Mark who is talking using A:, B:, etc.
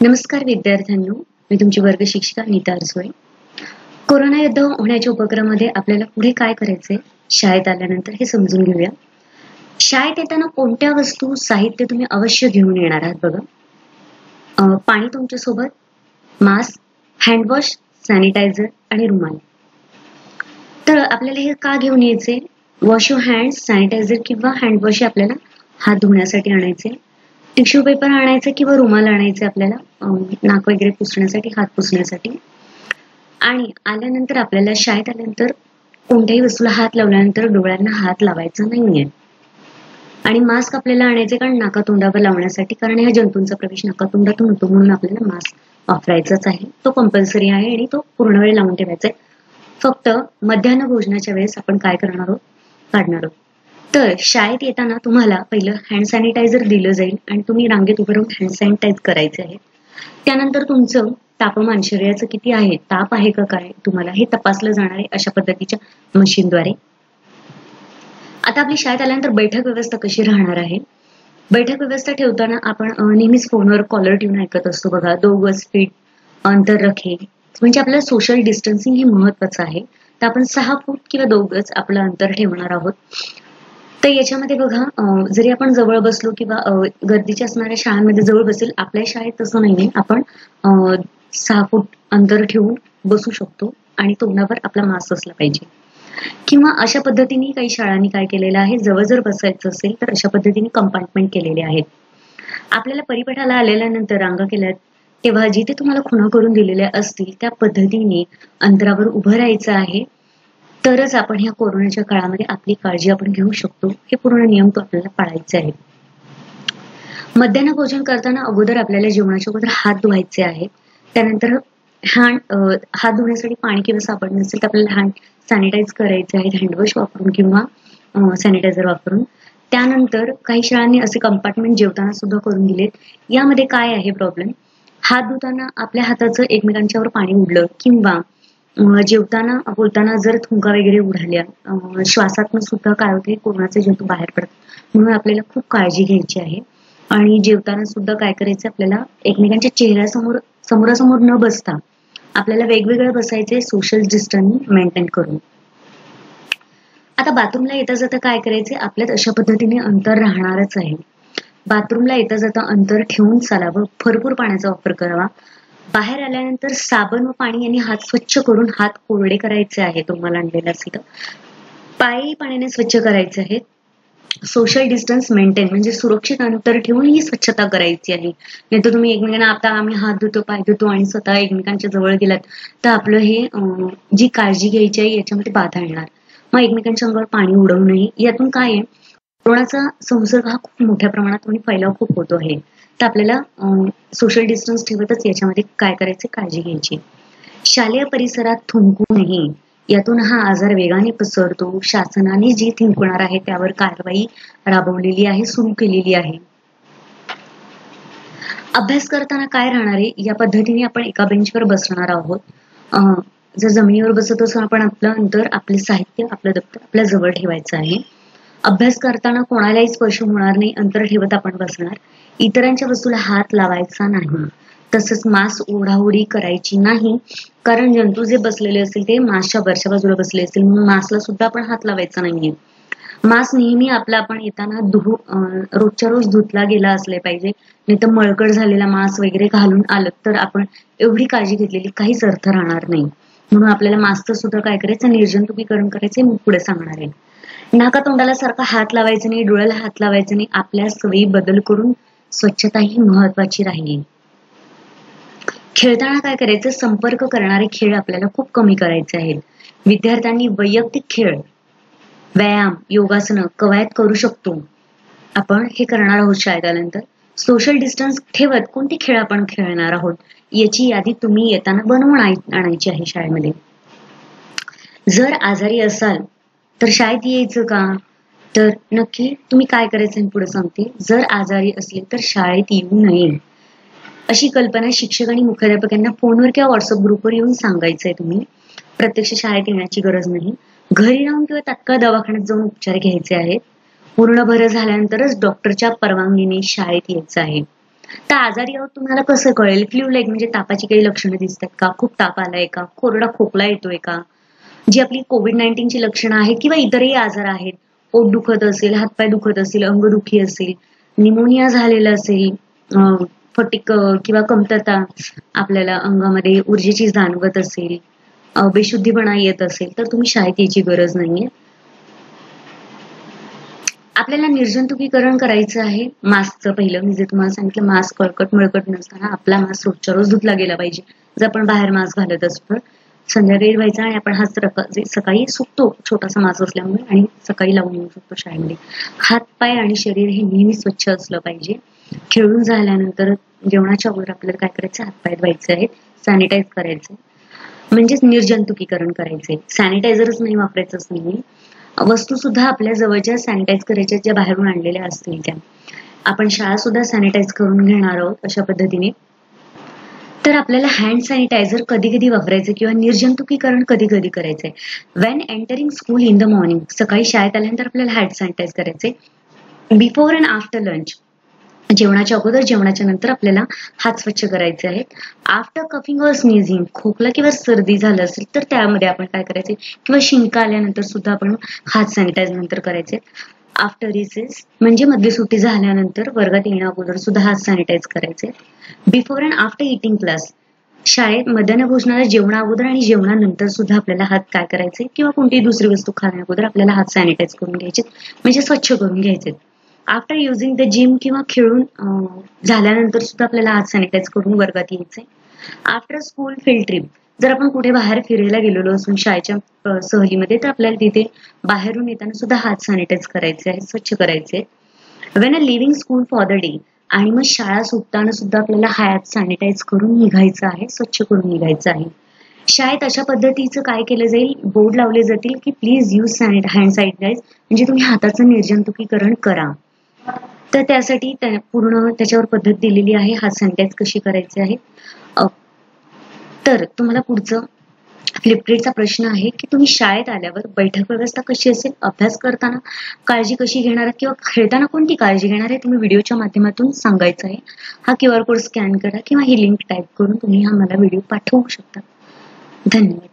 A: नमस्कार विद्यार्थ्यांनो मी तुमची वर्ग शिक्षिका नीता अरसोळे कोरोना युद्ध होण्याच्या उपक्रमामध्ये आपल्याला पुढे काय करायचंय शाळेत आल्यानंतर हे समजून घेऊया. शाळेत येताना कोणत्या वस्तू साहित्य तुम्ही अवश्य घेऊन येणार आहात बघा. पाणी तुमच्यासोबत मास्क हँडवॉश सॅनिटायझर आणि रुमाल. तर आपल्याला हे का घेऊन यायचे वॉश युअर हँड सॅनिटायझर किंवा हँडवॉश हे आपल्याला हात धुण्यासाठी आणायचे टिश्यू पेपर आणायचे किंवा रुमाल आणायचे आपल्याला नाक वगैरे पुसण्यासाठी हात पुसण्यासाठी. आणि आल्यानंतर आपल्याला शाळेत आल्यानंतर कोणत्याही वस्तूला हात लावल्यानंतर डोळ्यांना हात लावायचा नाहीये. आणि मास्क आपल्याला आणायचे कारण नाकातोंडावर लावण्यासाठी कारण ह्या जंतूंचा प्रवेश नाकातोंडातून होतो म्हणून आपल्याला मास्क वापरायचाच आहे. तो कंपल्सरी आहे आणि तो पूर्ण वेळ लावून ठेवायचा आहे. फक्त मध्यान्ह भोजनाच्या वेळेस आपण काय करणार आहोत? काढणार आहोत. तर शाळेत येताना तुम्हाला पहिलं हँड सॅनिटायझर दिलं जाईल आणि तुम्ही रांगेत उभं राहून हँड सॅनिटाईज करायचे आहे. त्यानंतर तुमचं तापमान शरीराचं किती आहे ताप आहे का काय तुम्हाला हे तपासलं जाणार आहे अशा पद्धतीच्या मशीनद्वारे. आता आपली शाळेत आल्यानंतर बैठक व्यवस्था कशी राहणार आहे? बैठक व्यवस्था ठेवताना आपण नेहमीच फोनवर कॉलर ट्यून ऐकत असतो बघा. दो गज फीट अंतर रखे. म्हणजे आपल्याला सोशल डिस्टन्सिंग हे महत्वाचं आहे. तर आपण सहा फूट किंवा दो गज आपलं अंतर ठेवणार आहोत. तर याच्यामध्ये बघा जरी आपण जवळ बसलो किंवा गर्दीच्या असणाऱ्या शाळांमध्ये जवळ बसेल आपल्या शाळेत तसं नाहीये. आपण सहा फूट अंतर ठेवून बसू शकतो आणि तोंडावर आपला मास्क असला पाहिजे. किंवा अशा पद्धतीने काही शाळांनी काय केलेलं आहे जवळ जर बसायचं असेल तर अशा पद्धतीने कंपार्टमेंट केलेले आहेत. आपल्याला परिपाठाला आलेल्यानंतर रांगा केल्यात तेव्हा जिथे तुम्हाला खुणा करून दिलेल्या असतील त्या पद्धतीने अंतरावर उभं राहायचं आहे. तरच आपण ह्या कोरोनाच्या काळामध्ये आपली काळजी आपण घेऊ शकतो. हे पूर्ण नियम तो आपल्याला पाळायचे आहे मध्यान्ह भोजन करताना अगोदर आपल्याला जेवणाच्या अगोदर हात धुवायचे आहेत. त्यानंतर हँड हात धुण्यासाठी पाणी किंवा साबण नसेल तर आपल्याला हँड सॅनिटाईज करायचे आहेत हँडवॉश वापरून किंवा सॅनिटायझर वापरून. त्यानंतर काही शाळांनी असे कंपार्टमेंट जेवताना सुद्धा करून दिलेत. यामध्ये काय आहे प्रॉब्लेम हात धुताना आपल्या हाताचं एकमेकांच्यावर पाणी उडलं किंवा जेवताना बोलताना जर थुंका वगैरे उडाल्या श्वासातून सुद्धा काय होते कोरोनाचे जंतू बाहेर पडतात. म्हणून आपल्याला खूप काळजी घ्यायची आहे. आणि जेवताना सुद्धा काय करायचं आपल्याला एकमेकांच्या चेहऱ्यासमोर समोरासमोर न बसता आपल्याला वेगवेगळं बसायचे सोशल डिस्टन्स मेंटेन करून. आता बाथरूमला येता जाता काय करायचे आपल्यात अशा पद्धतीने अंतर राहणारच आहे. बाथरूमला येता जाता अंतर ठेवून चालावं भरपूर पाण्याचा वापर करावा. बाहेर आल्यानंतर साबण व पाणी यांनी हात स्वच्छ करून हात कोरडे करायचे आहे तुम्हाला आणलेला असेल तर. पायही पाण्याने स्वच्छ करायचे आहेत. सोशल डिस्टन्स मेंटेन म्हणजे सुरक्षित अंतर ठेवून ही स्वच्छता करायची आहे. नाही तर तुम्ही एकमेकांना आता आम्ही हात धुतो पाय धुतो आणि स्वतः एकमेकांच्या जवळ गेलात तर आपलं हे जी काळजी घ्यायची आहे याच्यामध्ये बाधा येणार. मग एकमेकांच्या अंगावर पाणी उडवू नये यातून काय आहे? कोरोनाचा संसर्ग हा खूप मोठ्या प्रमाणात आणि फैलाव खूप होतो आहे. तर आपल्याला सोशल डिस्टन्स ठेवतच याच्यामध्ये काय करायचे काळजी घ्यायची शालेय परिसरात थुंकू नये यातून हा आजार वेगाने पसरतो. शासनाने जी थिंकणार आहे त्यावर कारवाई राबवलेली आहे सुरू केलेली आहे. अभ्यास करताना काय राहणार आहे या पद्धतीने आपण एका बेंचवर बसणार आहोत. जर जमिनीवर बसत असून आपण आपलं अंतर आपले साहित्य आपलं दप्तर आपल्या जवळ ठेवायचं आहे. अभ्यास करताना कोणालाही स्पर्श होणार नाही अंतर ठेवत आपण बसणार. इतरांच्या वस्तूला हात लावायचा नाही. तसंच मास्क ओढाओढी करायची नाही. कारण जंतू जे बसलेले असतील ते मास्कच्या वरच्या बाजूला बसले असतील. म्हणून मास्कला सुद्धा आपण हात लावायचा नाहीये. मास्क नेहमी आपला आपण येताना धु रोजच्या रोज धुतला गेला असले पाहिजे. नाही तर मळकट झालेला मास्क वगैरे घालून आलं तर आपण एवढी काळजी घेतलेली काहीच अर्थ राहणार नाही. म्हणून आपल्याला मास्कचं सुद्धा काय करायचं? निर्जंतुकीकरण करायचे मी पुढे सांगणार आहे. नाकातोंडाला सारखा हात लावायचा नाही डोळ्याला हात लावायचा नाही आपल्या सवयी बदल करून स्वच्छता ही महत्वाची राहिली. खेळताना काय करायचं? संपर्क करणारे खेळ आपल्याला खूप कमी करायचे आहेत. विद्यार्थ्यांनी वैयक्तिक खेळ व्यायाम योगासनं कवायत करू शकतो. आपण हे करणार आहोत शाळेत आल्यानंतर सोशल डिस्टन्स ठेवत कोणते खेळ आपण खेळणार आहोत? याची यादी तुम्ही येताना बनवून आणायची आहे शाळेमध्ये. जर आजारी असाल तर शाळेत यायचं का? तर नक्की तुम्ही काय करायचं मी पुढे सांगते. जर आजारी असले तर शाळेत येऊ नये. अशी कल्पना शिक्षक आणि मुख्याध्यापकांना फोनवर किंवा व्हॉट्सअप ग्रुपवर येऊन सांगायचंय तुम्ही. प्रत्यक्ष शाळेत येण्याची गरज नाही. घरी राहून किंवा तात्काळ दवाखान्यात जाऊन उपचार घ्यायचे आहेत. पूर्ण बरं झाल्यानंतरच डॉक्टरच्या परवानगीने शाळेत यायचं आहे. तर आजारी आहोत तुम्हाला कसं कळेल? फ्ल्यू लाईक म्हणजे तापाची काही लक्षणं दिसतात का? खूप ताप आलाय का? कोरडा खोकला येतोय का? जी आपली कोविड नाईन्टीनची लक्षणं आहेत किंवा इतरही आजार आहेत पोट दुखत असेल हातपाय दुखत असेल अंगदुखी असेल निमोनिया झालेला असेल फटिक किंवा कमतरता आपल्याला अंगामध्ये ऊर्जेची जाणवत असेल बेशुद्धीपणा येत असेल तर तुम्ही शाळेत यायची गरज नाहीये. आपल्याला निर्जंतुकीकरण करायचं आहे. मास्कचं पहिलं मी जे तुम्हाला सांगितलं मास्क कळकट मळकट नसताना आपला मास्क रोजच्या रोज धुतला गेला पाहिजे. जर आपण बाहेर मास्क घालत असतो तर संध्याकाळी व्हायचा आणि आपण हा सकाळी सुकतो छोटासा मास असल्यामुळे आणि सकाळी लावून येऊ शकतो शाळेमध्ये. हात पाय आणि शरीर हे नेहमी स्वच्छ असलं पाहिजे. खेळून झाल्यानंतर जेवणाच्या अगोदर आपल्याला काय करायचं? हातपाय धुवायचे आहेत. सॅनिटाईज करायचे. म्हणजेच निर्जंतुकीकरण करायचे. सॅनिटायझरच नाही वापरायचंच नाही वस्तू सुद्धा आपल्या जवळच्या सॅनिटाईज करायच्या ज्या बाहेरून आणलेल्या असतील त्या. आपण शाळा सुद्धा सॅनिटाईज करून घेणार आहोत अशा पद्धतीने. तर आपल्याला हँड सॅनिटायझर कधी कधी वापरायचं किंवा निर्जंतुकीकरण कधी कधी करायचंय. When entering school in the morning सकाळी शाळेत आल्यानंतर आपल्याला हँड सॅनिटाईज करायचे बिफोर अँड आफ्टर लंच जेवणाच्या अगोदर जेवणाच्या नंतर आपल्याला हात स्वच्छ करायचे आहेत. आफ्टर कफिंग ऑर स्नीझिंग खोकला किंवा सर्दी झालं असेल तर त्यामध्ये आपण काय करायचे किंवा शिंका आल्यानंतर सुद्धा आपण हात सॅनिटाईज नंतर करायचे आफ्टर रिसेस म्हणजे मधली सुट्टी झाल्यानंतर वर्गात येण्या अगोदर सुद्धा हात सॅनिटाईज करायचे. Before and after eating class शाळेत मध्यान्ह भोजनाला जेवणा अगोदर आणि जेवणानंतर सुद्धा आपल्याला हात काय करायचे? किंवा कोणतीही दुसरी वस्तू खाण्या अगोदर आपल्याला हात सॅनिटाईज करून घ्यायचे म्हणजे स्वच्छ करून घ्यायचे. आफ्टर युझिंग द जिम किंवा खेळून झाल्यानंतर सुद्धा आपल्याला हात सॅनिटाईज करून वर्गात यायचे. आफ्टर स्कूल फील्ड ट्रिप जर आपण कुठे बाहेर फिरायला गेलेलो असून शाळेच्या सहलीमध्ये तर आपल्याला तिथे बाहेरून येताना सुद्धा हात सॅनिटाईज करायचे आहेत स्वच्छ करायचे when a leaving school for the day आणि मग शाळा सुटताना सुद्धा आपल्याला हात सॅनिटाईज करून निघायचं आहे स्वच्छ करून निघायचं आहे. शाळेत अशा पद्धतीचं काय केलं जाईल? बोर्ड लावले जातील की प्लीज यूज सॅनिट हँड सॅनिटाईज म्हणजे तुम्ही हाताचं निर्जंतुकीकरण करा. तर त्यासाठी पूर्ण त्याच्यावर पद्धत दिलेली आहे हात सॅनिटाईज कशी करायची आहे? तर तुम्हाला पुढचं फ्लिपग्रेडचा प्रश्न आहे की तुम्ही शाळेत आल्यावर बैठक व्यवस्था कशी असेल अभ्यास करताना काळजी कशी घेणार आहात किंवा खेळताना कोणती काळजी घेणार आहे तुम्ही व्हिडिओच्या माध्यमातून सांगायचं आहे. हा क्यू आर कोड स्कॅन करा किंवा ही लिंक टाईप करून तुम्ही हा मला व्हिडिओ पाठवू शकता. धन्यवाद.